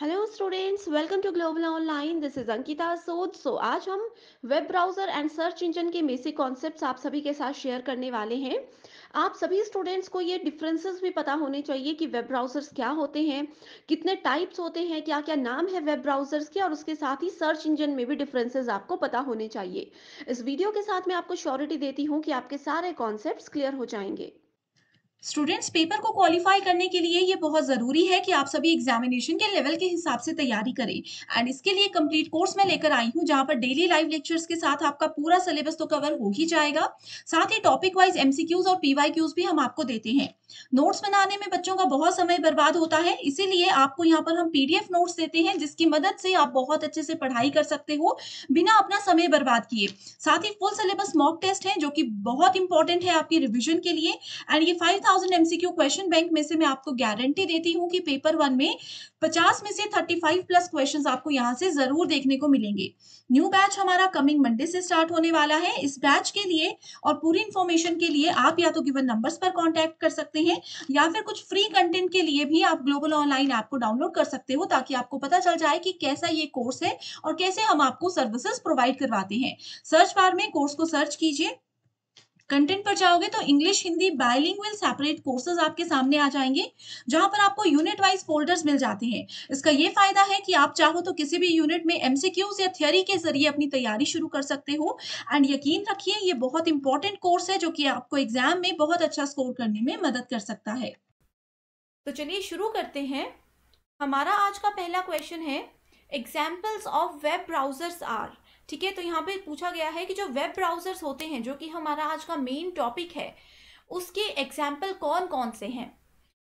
Hello students welcome to Global Online this is Ankita Sood so आज हम web browser and search engine के basic concepts आप सभी के साथ शेयर करने वाले हैं। आप सभी स्टूडेंट्स को ये डिफरेंसेस भी पता होने चाहिए कि वेब ब्राउज़र्स क्या होते हैं, कितने टाइप्स होते हैं क्या क्या नाम है वेब ब्राउज़र्स के, और उसके साथ ही सर्च इंजन में भी डिफरेंसेज आपको पता होने चाहिए। इस वीडियो के साथ मैं आपको श्योरिटी देती हूँ कि आपके सारे कॉन्सेप्ट क्लियर हो जाएँगे। स्टूडेंट्स पेपर को क्वालिफाई करने के लिए ये बहुत ज़रूरी है कि आप सभी एग्जामिनेशन के लेवल के हिसाब से तैयारी करें। एंड इसके लिए कंप्लीट कोर्स मैं लेकर आई हूँ, जहाँ पर डेली लाइव लेक्चर्स के साथ आपका पूरा सिलेबस तो कवर हो ही जाएगा। साथ ही टॉपिक वाइज एमसीक्यूज और पीवाईक्यूज भी हम आपको देते हैं। नोट्स बनाने में बच्चों का बहुत समय बर्बाद होता है, इसीलिए आपको यहाँ पर हम पीडीएफ नोट्स देते हैं, जिसकी मदद से आप बहुत अच्छे से पढ़ाई कर सकते हो, बिना अपना समय बर्बाद किए। साथ ही फुल सिलेबस मॉक टेस्ट है, जो कि बहुत इंपॉर्टेंट है आपकी रिविजन के लिए एंड ये five thousand MCQ question bank में से मैं आपको गारंटी देती हूँ कि पेपर वन में पचास में से थर्टी फाइव प्लस क्वेश्चन आपको यहाँ से ज़रूर देखने को मिलेंगे। न्यू बैच हमारा कमिंग मंडे से स्टार्ट होने वाला है। इस बैच के लिए और पूरी इन्फॉर्मेशन के लिए आप या तो गिवन नंबर्स पर कॉन्टेक्ट कर सकते हैं या फिर कुछ फ्री कंटेंट के लिए भी आप ग्लोबल ऑनलाइन ऐप को डाउनलोड कर सकते हो ताकि आपको पता चल जाए कि कैसा ये कोर्स है और कैसे हम आपको सर्विसेज़ प्रोवाइड करवाते हैं। सर्च बार में कोर्स को सर्च कीजिए। कंटेंट पर जाओगे तो English Hindi bilingual separate courses आपके सामने आ जाएँगे, जहाँ पर आपको यूनिट वाइज फोल्डर्स मिल जाते हैं। इसका ये फ़ायदा है कि आप चाहो तो किसी भी यूनिट में एमसीक्यूज या थियोरी के ज़रिए अपनी तैयारी शुरू कर सकते हो। एंड यकीन रखिए, ये बहुत इंपॉर्टेंट कोर्स है, जो कि आपको एग्ज़ाम में बहुत अच्छा स्कोर करने में मदद कर सकता है। तो चलिए शुरू करते हैं। हमारा आज का पहला क्वेश्चन है examples of web browsers are ठीक है तो यहाँ पे पूछा गया है कि जो वेब ब्राउजर्स होते हैं, जो कि हमारा आज का मेन टॉपिक है, उसके एग्ज़ाम्पल कौन कौन से हैं?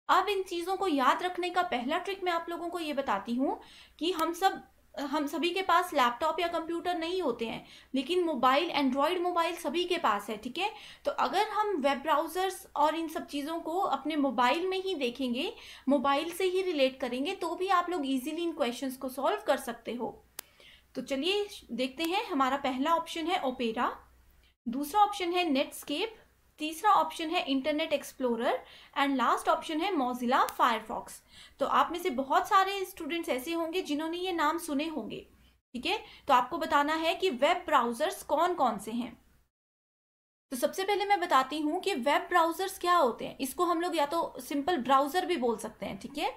अब इन चीज़ों को याद रखने का पहला ट्रिक मैं आप लोगों को ये बताती हूँ कि हम सब, हम सभी के पास लैपटॉप या कंप्यूटर नहीं होते हैं, लेकिन मोबाइल एंड्रॉयड मोबाइल सभी के पास है, ठीक है? तो अगर हम वेब ब्राउज़र्स और इन सब चीज़ों को अपने मोबाइल में ही देखेंगे मोबाइल से ही रिलेट करेंगे तो भी आप लोग इजीली इन क्वेश्चंस को सॉल्व कर सकते हो। तो चलिए देखते हैं, हमारा पहला ऑप्शन है ओपेरा दूसरा ऑप्शन है नेटस्केप तीसरा ऑप्शन है Internet Explorer and last option है मोजिला फायरफॉक्स तो आप में से बहुत सारे स्टूडेंट्स ऐसे होंगे जिन्होंने ये नाम सुने होंगे, ठीक है? तो आपको बताना है कि वेब ब्राउजर्स कौन कौन से हैं। तो सबसे पहले मैं बताती हूँ कि वेब ब्राउजर्स क्या होते हैं। इसको हम लोग या तो सिंपल ब्राउज़र भी बोल सकते हैं, ठीक है?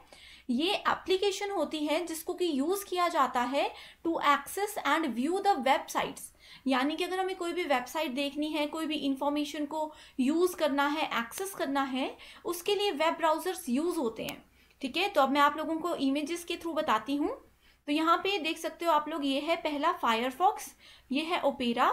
ये एप्लीकेशन होती है जिसको कि यूज़ किया जाता है to access and view the websites यानी कि अगर हमें कोई भी वेबसाइट देखनी है, कोई भी इंफॉर्मेशन को यूज़ करना है एक्सेस करना है, उसके लिए वेब ब्राउज़र्स यूज़ होते हैं। ठीक है? तो अब मैं आप लोगों को इमेजेस के थ्रू बताती हूँ। तो यहाँ पे देख सकते हो आप लोग, ये है पहला फायरफॉक्स ये है ओपेरा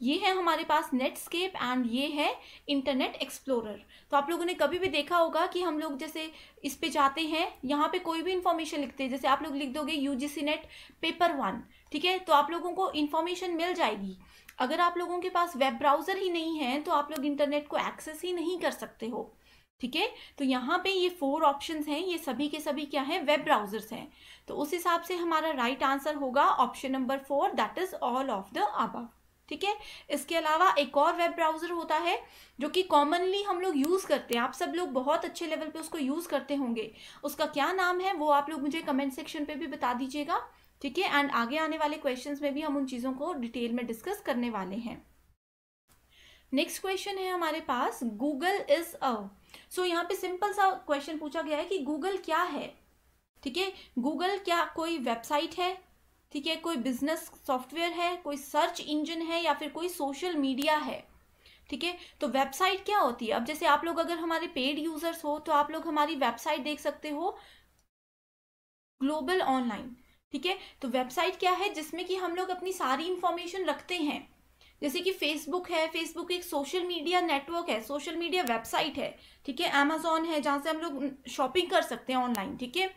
ये है हमारे पास नेटस्केप एंड ये है इंटरनेट एक्सप्लोरर तो आप लोगों ने कभी भी देखा होगा कि हम लोग जैसे इस पे जाते हैं, यहाँ पे कोई भी इंफॉर्मेशन लिखते हैं, जैसे आप लोग लिख दोगे U G C NET paper one ठीक है? तो आप लोगों को इन्फॉर्मेशन मिल जाएगी। अगर आप लोगों के पास वेब ब्राउज़र ही नहीं है तो आप लोग इंटरनेट को एक्सेस ही नहीं कर सकते हो, ठीक है? तो यहाँ पे ये फोर ऑप्शंस हैं, ये सभी के सभी क्या हैं? वेब ब्राउजर्स हैं। तो उस हिसाब से हमारा राइट right आंसर होगा option number four that is all of the above ठीक है? इसके अलावा एक और वेब ब्राउज़र होता है, जो कि कॉमनली हम लोग यूज़ करते हैं। आप सब लोग बहुत अच्छे लेवल पे उसको यूज़ करते होंगे। उसका क्या नाम है, वो आप लोग मुझे कमेंट सेक्शन पे भी बता दीजिएगा, ठीक है? एंड आगे आने वाले क्वेश्चंस में भी हम उन चीज़ों को डिटेल में डिस्कस करने वाले हैं। नेक्स्ट क्वेश्चन है हमारे पास गूगल इज़ अ सो यहाँ पे सिंपल सा क्वेश्चन पूछा गया है कि गूगल क्या है? ठीक है? गूगल क्या कोई वेबसाइट है? ठीक है, कोई बिज़नेस सॉफ्टवेयर है, कोई सर्च इंजन है या फिर कोई सोशल मीडिया है, ठीक है? तो वेबसाइट क्या होती है? अब जैसे आप लोग अगर हमारे पेड यूज़र्स हो तो आप लोग हमारी वेबसाइट देख सकते हो। ग्लोबल ऑनलाइन ठीक है? तो वेबसाइट क्या है? जिसमें कि हम लोग अपनी सारी इंफॉर्मेशन रखते हैं। जैसे कि फेसबुक है फेसबुक एक सोशल मीडिया नेटवर्क है सोशल मीडिया वेबसाइट है, ठीक है? अमेजोन है, जहाँ से हम लोग शॉपिंग कर सकते हैं ऑनलाइन ठीक है?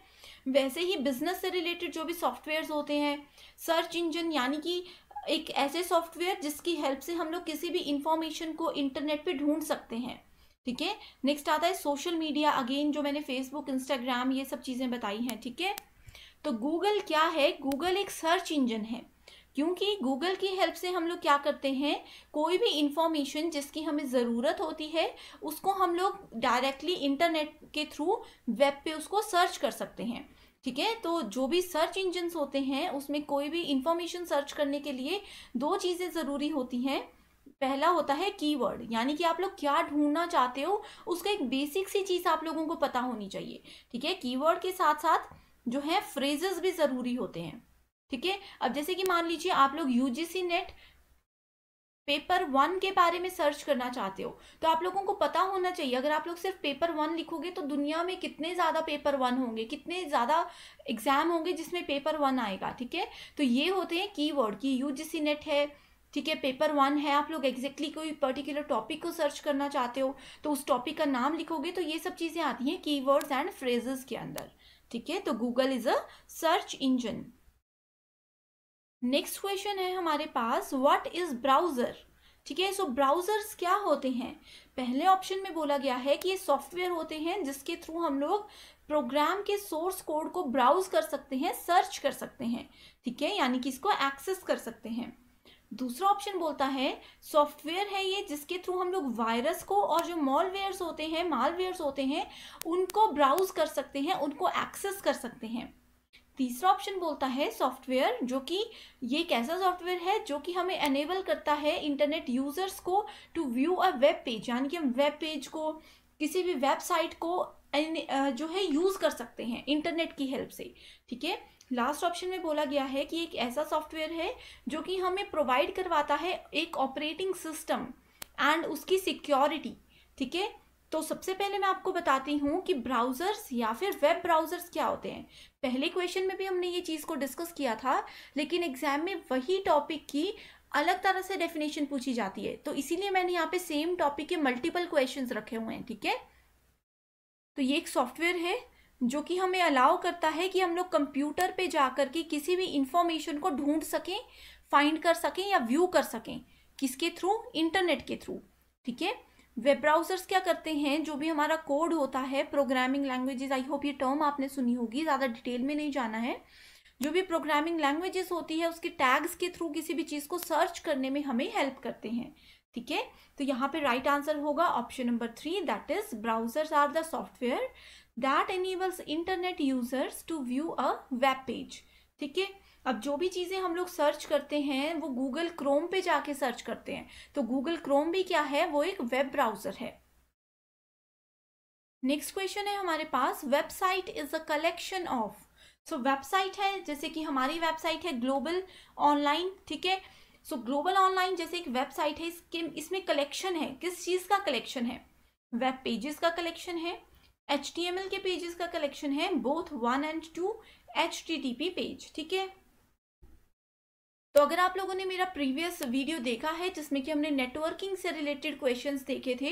वैसे ही बिज़नेस से रिलेटेड जो भी सॉफ्टवेयर होते हैं सर्च इंजन यानी कि एक ऐसे सॉफ्टवेयर जिसकी हेल्प से हम लोग किसी भी इंफॉर्मेशन को इंटरनेट पे ढूंढ सकते हैं। ठीक है? नेक्स्ट आता है सोशल मीडिया अगेन जो मैंने फेसबुक इंस्टाग्राम ये सब चीज़ें बताई हैं, ठीक है? तो गूगल क्या है? गूगल एक सर्च इंजन है। क्योंकि गूगल की हेल्प से हम लोग क्या करते हैं? कोई भी इंफॉर्मेशन जिसकी हमें ज़रूरत होती है, उसको हम लोग डायरेक्टली इंटरनेट के थ्रू वेब पे उसको सर्च कर सकते हैं। ठीक है? तो जो भी सर्च इंजन्स होते हैं, उसमें कोई भी इंफॉर्मेशन सर्च करने के लिए दो चीज़ें ज़रूरी होती हैं। पहला होता है कीवर्ड यानी कि आप लोग क्या ढूंढना चाहते हो, उसका एक बेसिक सी चीज़ आप लोगों को पता होनी चाहिए। ठीक है? कीवर्ड के साथ साथ जो है फ्रेजेस भी ज़रूरी होते हैं। ठीक है? अब जैसे कि मान लीजिए आप लोग यूजीसी नेट पेपर वन के बारे में सर्च करना चाहते हो तो आप लोगों को पता होना चाहिए, अगर आप लोग सिर्फ़ पेपर वन लिखोगे तो दुनिया में कितने ज़्यादा पेपर वन होंगे, कितने ज़्यादा एग्ज़ाम होंगे जिसमें पेपर वन आएगा, ठीक है? तो ये होते हैं कीवर्ड की यूजीसी नेट है, ठीक है? पेपर वन है, आप लोग एग्जैक्टली exactly कोई पर्टिकुलर टॉपिक को सर्च करना चाहते हो तो उस टॉपिक का नाम लिखोगे तो ये सब चीज़ें आती हैं कीवर्ड्स एंड फ्रेजेस के अंदर, ठीक है? तो Google is a search engine next question है हमारे पास व्हाट इज़ ब्राउज़र ठीक है सो ब्राउजर्स क्या होते हैं? पहले ऑप्शन में बोला गया है कि ये सॉफ्टवेयर होते हैं जिसके थ्रू हम लोग प्रोग्राम के सोर्स कोड को ब्राउज कर सकते हैं सर्च कर सकते हैं। ठीक है, यानी कि इसको एक्सेस कर सकते हैं। दूसरा ऑप्शन बोलता है सॉफ्टवेयर है ये जिसके थ्रू हम लोग वायरस को और जो मॉलवेयर्स होते हैं मालवेयर्स होते हैं, उनको ब्राउज कर सकते हैं, उनको एक्सेस कर सकते हैं। तीसरा ऑप्शन बोलता है सॉफ्टवेयर जो कि ये एक ऐसा सॉफ्टवेयर है? जो कि हमें एनेबल करता है इंटरनेट यूज़र्स को to view a web page यानी कि हम वेब पेज को, किसी भी वेबसाइट को जो है यूज़ कर सकते हैं इंटरनेट की हेल्प से। ठीक है? लास्ट ऑप्शन में बोला गया है कि एक ऐसा सॉफ्टवेयर है जो कि हमें प्रोवाइड करवाता है एक ऑपरेटिंग सिस्टम एंड उसकी सिक्योरिटी ठीक है? तो सबसे पहले मैं आपको बताती हूँ कि ब्राउज़र्स या फिर वेब ब्राउज़र्स क्या होते हैं। पहले क्वेश्चन में भी हमने ये चीज़ को डिस्कस किया था, लेकिन एग्ज़ाम में वही टॉपिक की अलग तरह से डेफिनेशन पूछी जाती है। तो इसीलिए मैंने यहाँ पे सेम टॉपिक के मल्टीपल क्वेश्चंस रखे हुए हैं, ठीक है? तो ये एक सॉफ्टवेयर है, जो कि हमें अलाउ करता है कि हम लोग कंप्यूटर पे जाकर के किसी भी इंफॉर्मेशन को ढूंढ सकें फाइंड कर सकें या व्यू कर सकें, किसके थ्रू इंटरनेट के थ्रू ठीक है? वेब ब्राउजर्स क्या करते हैं? जो भी हमारा कोड होता है प्रोग्रामिंग लैंग्वेजेस आई होप ये टर्म आपने सुनी होगी, ज़्यादा डिटेल में नहीं जाना है। जो भी प्रोग्रामिंग लैंग्वेजेस होती है, उसके टैग्स के थ्रू किसी भी चीज़ को सर्च करने में हमें हेल्प करते हैं। ठीक है? तो यहाँ पे राइट आंसर होगा option number three that is browsers are the software that enables internet users to view a web page ठीक है? अब जो भी चीज़ें हम लोग सर्च करते हैं, वो गूगल क्रोम पे जाके सर्च करते हैं। तो गूगल क्रोम भी क्या है? वो एक वेब ब्राउज़र है। नेक्स्ट क्वेश्चन है हमारे पास website is a collection of so website है, जैसे कि हमारी वेबसाइट है ग्लोबल ऑनलाइन ठीक है? सो ग्लोबल ऑनलाइन जैसे एक वेबसाइट है, इसके, इसमें कलेक्शन है। किस चीज़ का कलेक्शन है? वेब पेजेस का कलेक्शन है एचटीएमएल के पेजेस का कलेक्शन है both one and two H page ठीक है? तो अगर आप लोगों ने मेरा प्रीवियस वीडियो देखा है, जिसमें कि हमने नेटवर्किंग से रिलेटेड क्वेश्चंस देखे थे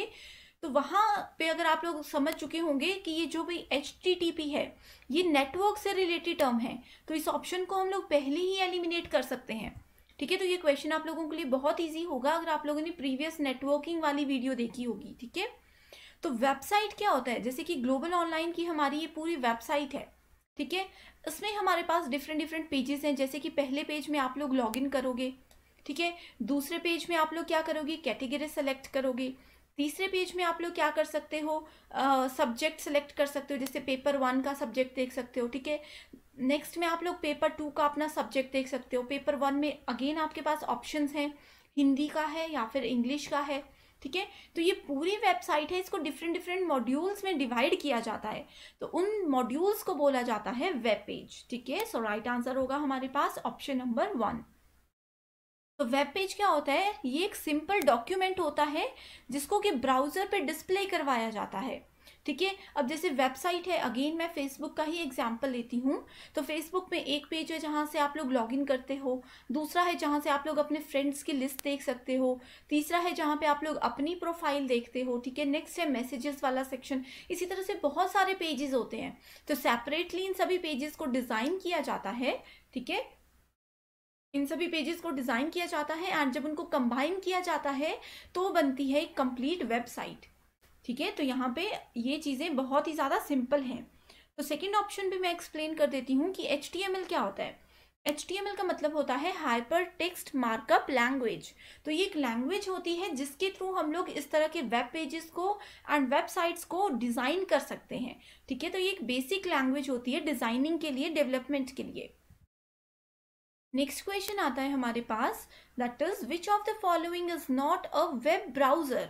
तो वहाँ पे अगर आप लोग समझ चुके होंगे कि ये जो भी एच है, ये नेटवर्क से रिलेटेड टर्म है तो इस ऑप्शन को हम लोग पहले ही एलिमिनेट कर सकते हैं। ठीक है तो ये क्वेश्चन आप लोगों के लिए बहुत ईजी होगा अगर आप लोगों ने प्रीवियस नेटवर्किंग वाली वीडियो देखी होगी, ठीक है? तो वेबसाइट क्या होता है? जैसे कि ग्लोबल ऑनलाइन की हमारी ये पूरी वेबसाइट है, ठीक है? इसमें हमारे पास डिफरेंट डिफरेंट पेजेस हैं जैसे कि पहले पेज में आप लोग लॉगिन करोगे ठीक है? दूसरे पेज में आप लोग क्या करोगे? कैटेगरी सेलेक्ट करोगे। तीसरे पेज में आप लोग क्या कर सकते हो? सब्जेक्ट uh, सेलेक्ट कर सकते हो जैसे पेपर वन का सब्जेक्ट देख सकते हो ठीक है? नेक्स्ट में आप लोग पेपर टू का अपना सब्जेक्ट देख सकते हो। पेपर वन में अगेन आपके पास ऑप्शंस हैं। हिंदी का है या फिर इंग्लिश का है। ठीक है? तो ये पूरी वेबसाइट है, इसको डिफरेंट डिफरेंट मॉड्यूल्स में डिवाइड किया जाता है। तो उन मॉड्यूल्स को बोला जाता है वेब पेज ठीक है? सो राइट आंसर होगा हमारे पास ऑप्शन नंबर वन तो वेब पेज क्या होता है? ये एक सिंपल डॉक्यूमेंट होता है जिसको कि ब्राउज़र पे डिस्प्ले करवाया जाता है। ठीक है? अब जैसे वेबसाइट है अगेन मैं फेसबुक का ही एग्जांपल लेती हूँ। तो फेसबुक में एक पेज है जहाँ से आप लोग लॉगिन करते हो, दूसरा है जहाँ से आप लोग अपने फ्रेंड्स की लिस्ट देख सकते हो, तीसरा है जहाँ पे आप लोग अपनी प्रोफ़ाइल देखते हो, ठीक है? नेक्स्ट है मैसेजेस वाला सेक्शन इसी तरह से बहुत सारे पेजेस होते हैं। तो सेपरेटली इन सभी पेजेस को डिज़ाइन किया जाता है, ठीक है? इन सभी पेजेस को डिज़ाइन किया जाता है एंड जब उनको कंबाइन किया जाता है तो बनती है एक कंप्लीट वेबसाइट ठीक है? तो यहाँ पे ये चीज़ें बहुत ही ज़्यादा सिंपल हैं। तो सेकेंड ऑप्शन भी मैं एक्सप्लेन कर देती हूँ कि एच क्या होता है। एचटीएमएल का मतलब होता है हाइपर टेक्स्ट मार्कअप लैंग्वेज तो ये एक लैंग्वेज होती है जिसके थ्रू हम लोग इस तरह के वेब पेजेस को एंड वेबसाइट्स को डिज़ाइन कर सकते हैं। ठीक है? तो ये एक बेसिक लैंग्वेज होती है डिज़ाइनिंग के लिए डेवलपमेंट के लिए। नेक्स्ट क्वेश्चन आता है हमारे पास। That is which of the following is not a web browser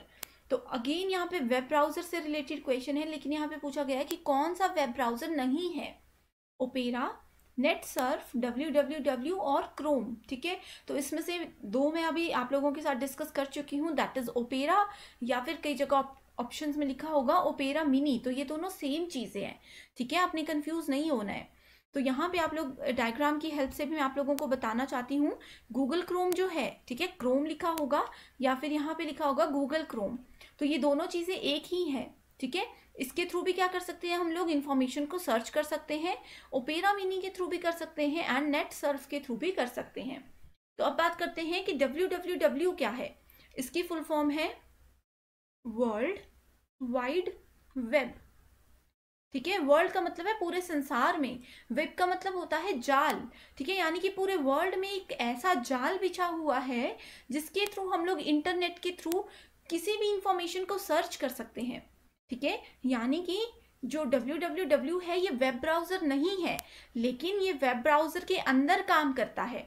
तो अगेन यहाँ पे वेब ब्राउज़र से रिलेटेड क्वेश्चन है, लेकिन यहाँ पे पूछा गया है कि कौन सा वेब ब्राउज़र नहीं है? Opera NetSurf W W W और क्रोम ठीक है? तो इसमें से दो मैं अभी आप लोगों के साथ डिस्कस कर चुकी हूँ दैट इज़ ओपेरा या फिर कई जगह ऑप्शन में लिखा होगा ओपेरा मिनी तो ये दोनों सेम चीज़ें हैं, ठीक है? आपने कंफ्यूज नहीं होना है। तो यहाँ पे आप लोग डायग्राम की हेल्प से भी मैं आप लोगों को बताना चाहती हूँ। गूगल क्रोम जो है, ठीक है क्रोम लिखा होगा या फिर यहाँ पे लिखा होगा गूगल क्रोम तो ये दोनों चीज़ें एक ही हैं, ठीक है? इसके थ्रू भी क्या कर सकते हैं हम लोग? इन्फॉर्मेशन को सर्च कर सकते हैं ओपेरा मिनी के थ्रू भी कर सकते हैं एंड नेट सर्फ के थ्रू भी कर सकते हैं। तो अब बात करते हैं कि डब्ल्यू डब्ल्यू डब्ल्यू क्या है। इसकी फुल फॉर्म है वर्ल्ड वाइड वेब ठीक है? वर्ल्ड का मतलब है पूरे संसार में। वेब का मतलब होता है जाल। ठीक है? यानी कि पूरे वर्ल्ड में एक ऐसा जाल बिछा हुआ है जिसके थ्रू हम लोग इंटरनेट के थ्रू किसी भी इंफॉर्मेशन को सर्च कर सकते हैं। ठीक है? यानी कि जो www है, ये वेब ब्राउज़र नहीं है, लेकिन ये वेब ब्राउज़र के अंदर काम करता है।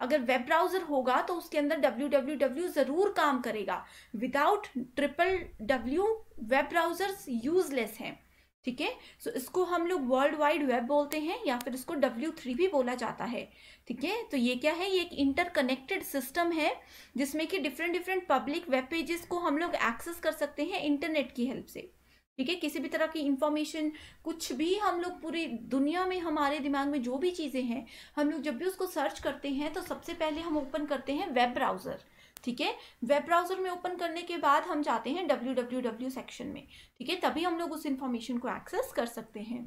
अगर वेब ब्राउज़र होगा तो उसके अंदर www ज़रूर काम करेगा। Without triple W web browsers useless हैं। ठीक है? सो इसको हम लोग वर्ल्ड वाइड वेब बोलते हैं या फिर इसको डब्ल्यू थ्री भी बोला जाता है। ठीक है? तो ये क्या है? ये एक इंटरकनेक्टेड सिस्टम है, जिसमें कि different different public web pages को हम लोग एक्सेस कर सकते हैं इंटरनेट की हेल्प से। ठीक है? किसी भी तरह की इंफॉर्मेशन कुछ भी हम लोग पूरी दुनिया में, हमारे दिमाग में जो भी चीज़ें हैं, हम लोग जब भी उसको सर्च करते हैं तो सबसे पहले हम ओपन करते हैं वेब ब्राउज़र ठीक है? वेब ब्राउज़र में ओपन करने के बाद हम जाते हैं डब्ल्यू डब्ल्यू डब्ल्यू सेक्शन में, ठीक है? तभी हम लोग उस इंफॉर्मेशन को एक्सेस कर सकते हैं।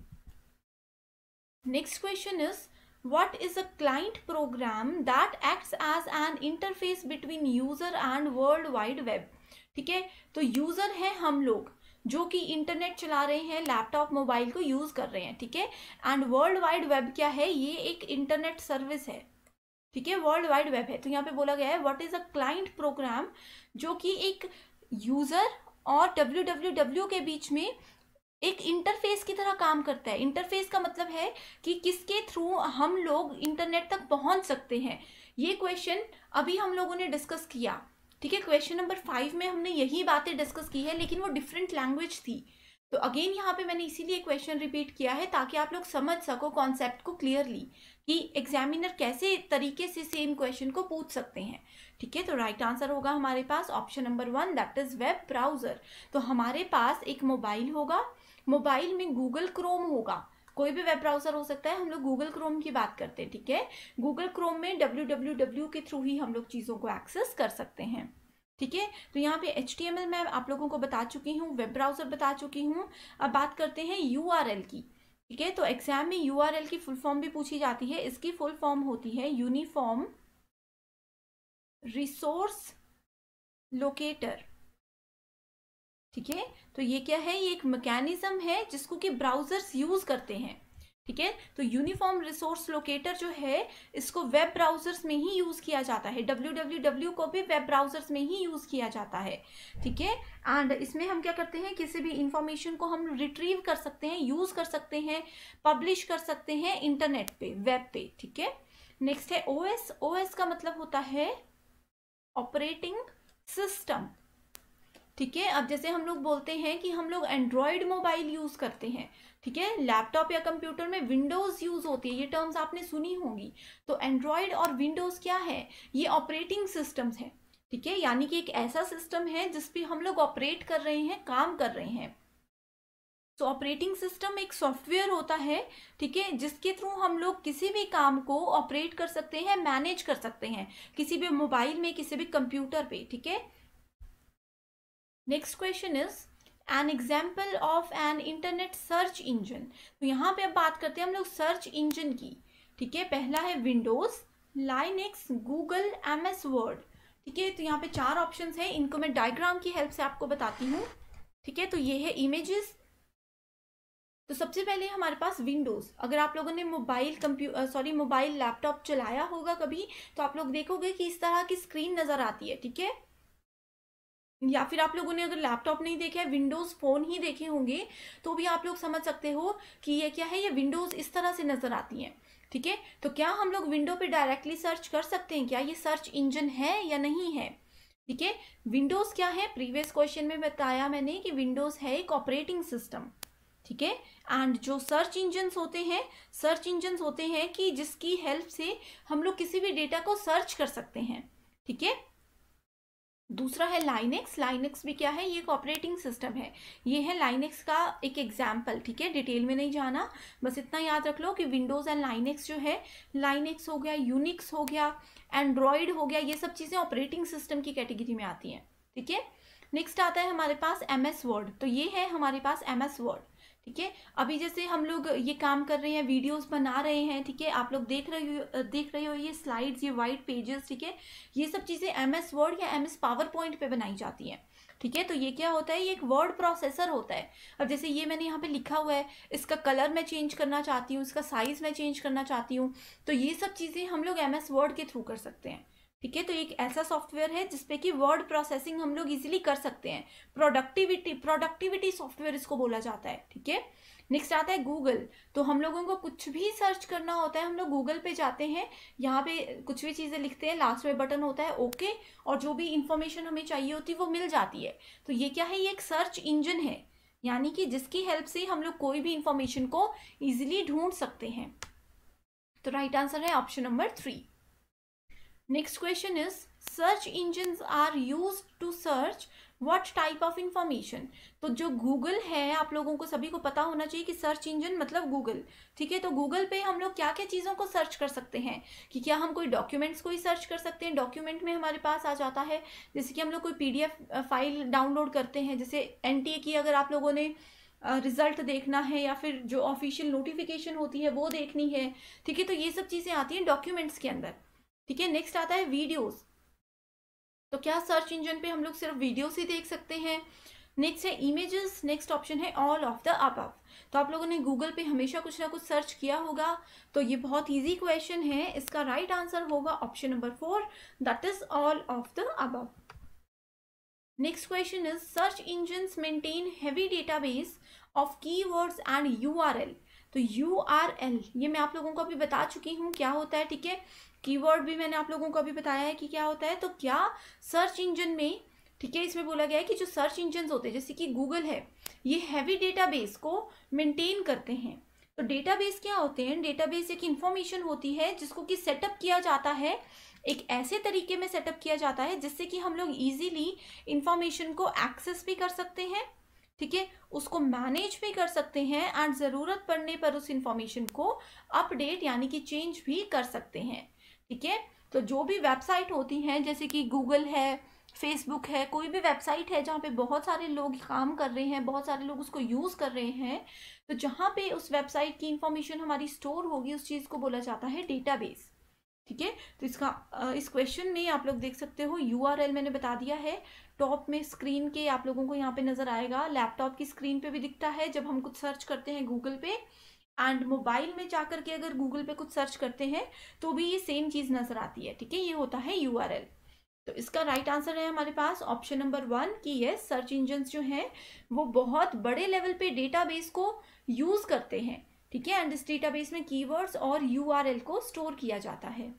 Next question is what is a client program that acts as an interface between user and world wide web? ठीक है? तो यूज़र है हम लोग, जो कि इंटरनेट चला रहे हैं लैपटॉप मोबाइल को यूज़ कर रहे हैं, ठीक है? एंड वर्ल्ड वाइड वेब क्या है? ये एक इंटरनेट सर्विस है। ठीक है वर्ल्ड वाइड वेब है। तो यहाँ पे बोला गया है what is a client program जो कि एक यूज़र और डब्ल्यू के बीच में एक इंटरफेस की तरह काम करता है। इंटरफेस का मतलब है कि किसके थ्रू हम लोग इंटरनेट तक पहुँच सकते हैं। ये क्वेश्चन अभी हम लोगों ने डिस्कस किया। ठीक है क्वेश्चन नंबर फाइव में हमने यही बातें डिस्कस की है, लेकिन वो डिफरेंट लैंग्वेज थी। तो अगेन यहाँ पे मैंने इसीलिए क्वेश्चन रिपीट किया है ताकि आप लोग समझ सको कॉन्सेप्ट को क्लियरली कि एग्जामिनर कैसे तरीके से सेम क्वेश्चन को पूछ सकते हैं। ठीक है? तो राइट right आंसर होगा हमारे पास option number one that is web browser तो हमारे पास एक मोबाइल होगा। मोबाइल में गूगल क्रोम होगा। कोई भी वेब ब्राउज़र हो सकता है। हम लोग गूगल क्रोम की बात करते हैं, ठीक है? गूगल क्रोम में डब्ल्यू के थ्रू ही हम लोग चीज़ों को एक्सेस कर सकते हैं। ठीक है? तो यहाँ पे एच टी एम एल मैं आप लोगों को बता चुकी हूँ वेब ब्राउज़र बता चुकी हूँ। अब बात करते हैं यू आर एल की, ठीक है? तो एग्ज़ाम में यू आर एल की फुल फॉर्म भी पूछी जाती है। इसकी फुल फॉर्म होती है यूनिफॉर्म रिसोर्स लोकेटर ठीक है? तो ये क्या है? ये एक मैकेनिज्म है जिसको कि ब्राउजर्स यूज़ करते हैं। ठीक है? तो यूनिफॉर्म रिसोर्स लोकेटर जो है, इसको वेब ब्राउजर्स में ही यूज़ किया जाता है। डब्ल्यू को भी वेब ब्राउजर्स में ही यूज़ किया जाता है। ठीक है? एंड इसमें हम क्या करते हैं? किसी भी इंफॉर्मेशन को हम रिट्रीव कर सकते हैं यूज़ कर सकते हैं पब्लिश कर सकते हैं इंटरनेट पे वेब पे। ठीक है? नेक्स्ट है ओ एस ओ एस का मतलब होता है ऑपरेटिंग सिस्टम ठीक है? अब जैसे हम लोग बोलते हैं कि हम लोग एंड्रॉयड मोबाइल यूज़ करते हैं। ठीक है? लैपटॉप या कंप्यूटर में विंडोज़ यूज़ होती है, ये टर्म्स आपने सुनी होंगी। तो एंड्रॉयड और विंडोज़ क्या है? ये ऑपरेटिंग सिस्टम्स है। ठीक है? यानी कि एक ऐसा सिस्टम है जिस पे हम लोग ऑपरेट कर रहे हैं, काम कर रहे हैं। तो ऑपरेटिंग सिस्टम एक सॉफ्टवेयर होता है, ठीक है? जिसके थ्रू हम लोग किसी भी काम को ऑपरेट कर सकते हैं मैनेज कर सकते हैं। किसी भी मोबाइल में, किसी भी कंप्यूटर पे, ठीक है? Next question is an example of an internet search engine तो यहाँ पे अब बात करते हैं हम लोग सर्च इंजन की। ठीक है, पहला है Windows Linux Google M S Word ठीक है तो यहाँ पे चार ऑप्शंस हैं, इनको मैं डायग्राम की हेल्प से आपको बताती हूँ। ठीक है तो ये है इमेजेस तो सबसे पहले हमारे पास विंडोज़ अगर आप लोगों ने मोबाइल कंप्यू सॉरी मोबाइल लैपटॉप चलाया होगा कभी तो आप लोग देखोगे कि इस तरह की स्क्रीन नज़र आती है। ठीक है? या फिर आप लोगों ने अगर लैपटॉप नहीं देखा है, विंडोज़ फ़ोन ही देखे होंगे तो भी आप लोग समझ सकते हो कि ये क्या है, ये विंडोज़ इस तरह से नज़र आती हैं, ठीक है? तो क्या हम लोग विंडो पे डायरेक्टली सर्च कर सकते हैं क्या? ये सर्च इंजन है या नहीं है, ठीक है? विंडोज़ क्या है? प्रीवियस क्वेश्चन में बताया मैंने कि विंडोज़ है एक ऑपरेटिंग सिस्टम, ठीक है? एंड जो सर्च इंजन होते हैं, सर्च इंजन होते हैं कि जिसकी हेल्प से हम लोग किसी भी डेटा को सर्च कर सकते हैं, ठीक है? दूसरा है लाइनेक्स लाइनेक्स भी क्या है? ये एक ऑपरेटिंग सिस्टम है। ये है लाइनेक्स का एक एग्ज़ाम्पल ठीक है? डिटेल में नहीं जाना। बस इतना याद रख लो कि विंडोज़ एंड लाइनेक्स जो है लाइनेक्स हो गया यूनिक्स हो गया एंड्रॉयड हो गया, ये सब चीज़ें ऑपरेटिंग सिस्टम की कैटेगरी में आती हैं, ठीक है? नेक्स्ट आता है हमारे पास एम एस वर्ड तो ये है हमारे पास एम एस वर्ड ठीक है? अभी जैसे हम लोग ये काम कर रहे हैं, वीडियोस बना रहे हैं, ठीक है? आप लोग देख रहे हो देख रहे हो ये स्लाइड्स ये वाइट पेजेस ठीक है? ये सब चीज़ें एम एस वर्ड या एम एस पावर पॉइंट पे बनाई जाती हैं, ठीक है? तो ये क्या होता है? ये एक वर्ड प्रोसेसर होता है। अब जैसे ये मैंने यहाँ पे लिखा हुआ है, इसका कलर मैं चेंज करना चाहती हूँ, इसका साइज़ मैं चेंज करना चाहती हूँ तो ये सब चीज़ें हम लोग एम एस वर्ड के थ्रू कर सकते हैं। ठीक है? तो एक ऐसा सॉफ्टवेयर है जिसपे कि वर्ड प्रोसेसिंग हम लोग इजीली कर सकते हैं। प्रोडक्टिविटी प्रोडक्टिविटी सॉफ्टवेयर इसको बोला जाता है, ठीक है? नेक्स्ट आता है गूगल तो हम लोगों को कुछ भी सर्च करना होता है, हम लोग गूगल पे जाते हैं, यहाँ पे कुछ भी चीज़ें लिखते हैं लास्ट में बटन होता है ओके और जो भी इंफॉर्मेशन हमें चाहिए होती है, वो मिल जाती है। तो ये क्या है? ये एक सर्च इंजन है, यानी कि जिसकी हेल्प से हम लोग कोई भी इंफॉर्मेशन को ईजिली ढूंढ सकते हैं। तो राइट आंसर है option number three next question is search engine are use to search what type of information तो जो गूगल है, आप लोगों को सभी को पता होना चाहिए कि सर्च इंजन मतलब गूगल ठीक है? तो गूगल पे हम लोग क्या क्या चीज़ों को सर्च कर सकते हैं? कि क्या हम कोई डॉक्यूमेंट्स को ही सर्च कर सकते हैं? डॉक्यूमेंट में हमारे पास आ जाता है। जैसे कि हम लोग कोई पीडीएफ फ़ाइल डाउनलोड करते हैं, जैसे एन टी ए की अगर आप लोगों ने रिज़ल्ट देखना है या फिर जो ऑफिशियल नोटिफिकेशन होती है, वो देखनी है। ठीक है? तो ये सब चीज़ें आती हैं डॉक्यूमेंट्स के अंदर। ठीक है नेक्स्ट आता है वीडियोज़ तो क्या सर्च इंजन पे हम लोग सिर्फ़ वीडियोस ही देख सकते हैं? नेक्स्ट है इमेजेस नेक्स्ट ऑप्शन है ऑल ऑफ़ द अबव तो आप लोगों ने गूगल पे हमेशा कुछ ना कुछ सर्च किया होगा तो ये बहुत इजी क्वेश्चन है. इसका राइट right आंसर होगा option number four that is all of the above next question is search engine maintain heavy database of keywords and URL तो यू आर एल ये मैं आप लोगों को अभी बता चुकी हूँ क्या होता है, ठीक है? कीवर्ड भी मैंने आप लोगों को अभी बताया है कि क्या होता है। तो क्या सर्च इंजन में, ठीक है, इसमें बोला गया है कि जो सर्च इंजन होते हैं, जैसे कि गूगल है, ये हैवी डेटाबेस को मेंटेन करते हैं। तो डेटाबेस क्या होते हैं? डेटाबेस एक इंफॉर्मेशन होती है, जिसको कि सेटअप किया जाता है। एक ऐसे तरीके में सेटअप किया जाता है, जिससे कि हम लोग इजीली इंफॉर्मेशन को एक्सेस भी कर सकते हैं। ठीक है? उसको मैनेज भी कर सकते हैं एंड ज़रूरत पड़ने पर उस इंफॉर्मेशन को अपडेट यानी कि चेंज भी कर सकते हैं। ठीक है? तो जो भी वेबसाइट होती हैं, जैसे कि गूगल है फेसबुक है, कोई भी वेबसाइट है जहाँ पे बहुत सारे लोग काम कर रहे हैं, बहुत सारे लोग उसको यूज़ कर रहे हैं तो जहाँ पे उस वेबसाइट की इंफॉर्मेशन हमारी स्टोर होगी, उस चीज़ को बोला जाता है डेटाबेस ठीक है? तो इसका इस क्वेश्चन में आप लोग देख सकते हो URL मैंने बता दिया है। टॉप में स्क्रीन के आप लोगों को यहाँ पे नज़र आएगा। लैपटॉप की स्क्रीन पे भी दिखता है जब हम कुछ सर्च करते हैं गूगल पे। एंड मोबाइल में जाकर के अगर गूगल पे कुछ सर्च करते हैं तो भी ये सेम चीज़ नज़र आती है, ठीक है? ये होता है यूआरएल तो इसका राइट आंसर है हमारे पास ऑप्शन नंबर वन कि ये सर्च इंजन जो हैं, वो बहुत बड़े लेवल पे डेटाबेस को यूज़ करते हैं, ठीक है? एंड इस डेटाबेस में कीवर्ड्स और यूआरएल को स्टोर किया जाता है।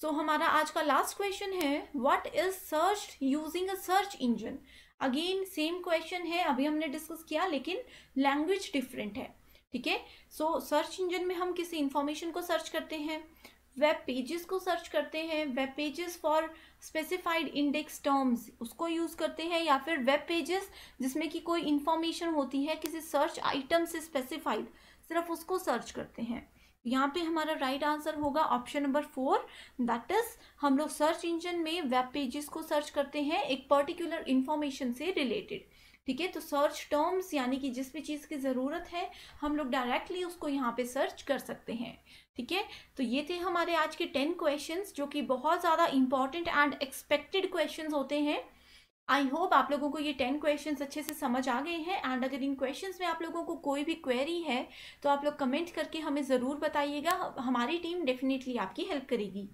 सो so, हमारा आज का लास्ट क्वेश्चन है what is search using a search engine again same question है अभी हमने डिस्कस किया लेकिन लैंग्वेज डिफरेंट है ठीक है? सो सर्च इंजन में हम किसी इंफॉर्मेशन को सर्च करते हैं वेब पेजेस को सर्च करते हैं web pages for specified index terms उसको यूज़ करते हैं या फिर वेब पेजेस जिसमें कि कोई इंफॉर्मेशन होती है किसी सर्च आइटम से स्पेसिफाइड सिर्फ़ उसको सर्च करते हैं। यहाँ पे हमारा राइट आंसर होगा option number four that is हम लोग सर्च इंजन में वेब पेजेस को सर्च करते हैं एक पर्टिकुलर इंफॉर्मेशन से रिलेटेड ठीक है? तो सर्च टर्म्स यानी कि जिस भी चीज़ की ज़रूरत है, हम लोग डायरेक्टली उसको यहाँ पे सर्च कर सकते हैं। ठीक है? तो ये थे हमारे आज के टेन क्वेश्चंस जो कि बहुत ज़्यादा इंपॉर्टेंट एंड एक्सपेक्टेड क्वेश्चंस होते हैं। आई होप आप लोगों को ये टेन क्वेश्चन अच्छे से समझ आ गए हैं एंड अगर इन क्वेश्चन में आप लोगों को कोई भी क्वेरी है तो आप लोग कमेंट करके हमें ज़रूर बताइएगा। हमारी टीम डेफिनेटली आपकी हेल्प करेगी।